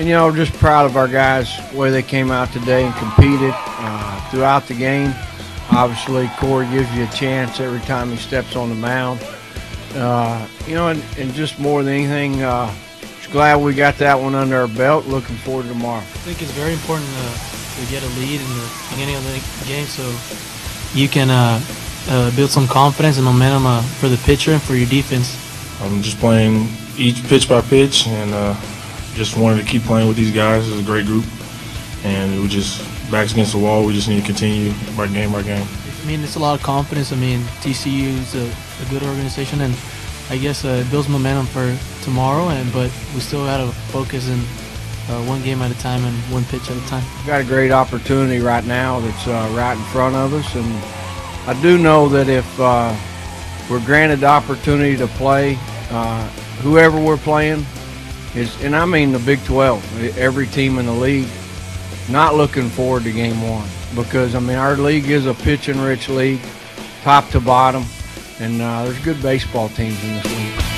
And you know, just proud of our guys, the way they came out today and competed uh, throughout the game. Obviously, Corey gives you a chance every time he steps on the mound. Uh, you know, and, and, just more than anything, uh, just glad we got that one under our belt. Looking forward to tomorrow. I think it's very important to, to get a lead in the beginning of the game so you can uh, uh, build some confidence and momentum uh, for the pitcher and for your defense. I'm just playing each pitch by pitch and just wanted to keep playing with these guys. It's a great group, and it was just backs against the wall. We just need to continue by game by game. I mean, it's a lot of confidence. I mean, TCU is a, a good organization, and I guess uh, it builds momentum for tomorrow. And but we still got to focus and uh, one game at a time and one pitch at a time. We've got a great opportunity right now that's uh, right in front of us, and I do know that if uh, we're granted the opportunity to play, uh, whoever we're playing, is, and I mean the Big 12, every team in the league, not looking forward to game one because, I mean, our league is a pitching rich league, top to bottom, and uh, there's good baseball teams in this league.